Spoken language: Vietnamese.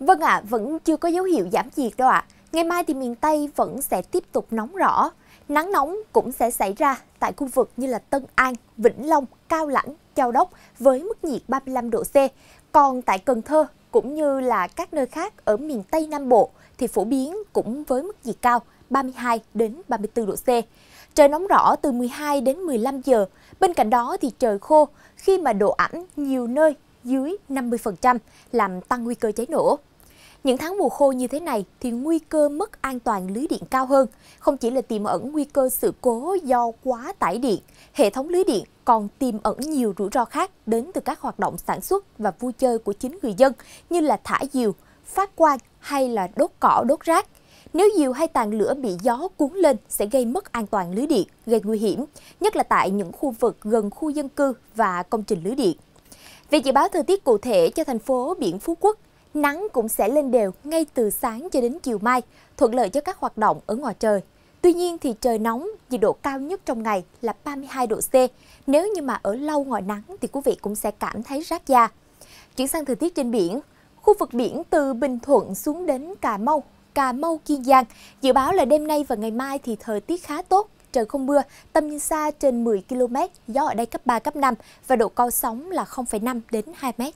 Vâng ạ, à, vẫn chưa có dấu hiệu giảm nhiệt đâu ạ. À. Ngày mai thì miền Tây vẫn sẽ tiếp tục nóng rõ. Nắng nóng cũng sẽ xảy ra tại khu vực như là Tân An, Vĩnh Long, Cao Lãnh, Châu Đốc với mức nhiệt 35 độ C. Còn tại Cần Thơ cũng như là các nơi khác ở miền Tây Nam Bộ thì phổ biến cũng với mức nhiệt cao 32 đến 34 độ C. Trời nóng rõ từ 12 đến 15 giờ. Bên cạnh đó thì trời khô khi mà độ ẩm nhiều nơi dưới 50% làm tăng nguy cơ cháy nổ. Những tháng mùa khô như thế này thì nguy cơ mất an toàn lưới điện cao hơn, không chỉ là tiềm ẩn nguy cơ sự cố do quá tải điện, hệ thống lưới điện còn tiềm ẩn nhiều rủi ro khác đến từ các hoạt động sản xuất và vui chơi của chính người dân như là thả diều, phát quang hay là đốt cỏ đốt rác. Nếu diều hay tàn lửa bị gió cuốn lên sẽ gây mất an toàn lưới điện, gây nguy hiểm, nhất là tại những khu vực gần khu dân cư và công trình lưới điện. Về dự báo thời tiết cụ thể cho thành phố biển Phú Quốc, nắng cũng sẽ lên đều ngay từ sáng cho đến chiều mai, thuận lợi cho các hoạt động ở ngoài trời. Tuy nhiên thì trời nóng, nhiệt độ cao nhất trong ngày là 32 độ C. Nếu như mà ở lâu ngoài nắng thì quý vị cũng sẽ cảm thấy rát da. Chuyển sang thời tiết trên biển, khu vực biển từ Bình Thuận xuống đến Cà Mau, Cà Mau, Kiên Giang, dự báo là đêm nay và ngày mai thì thời tiết khá tốt, trời không mưa, tầm nhìn xa trên 10 km, gió ở đây cấp 3, cấp 5 và độ cao sóng là 0,5 đến 2 mét.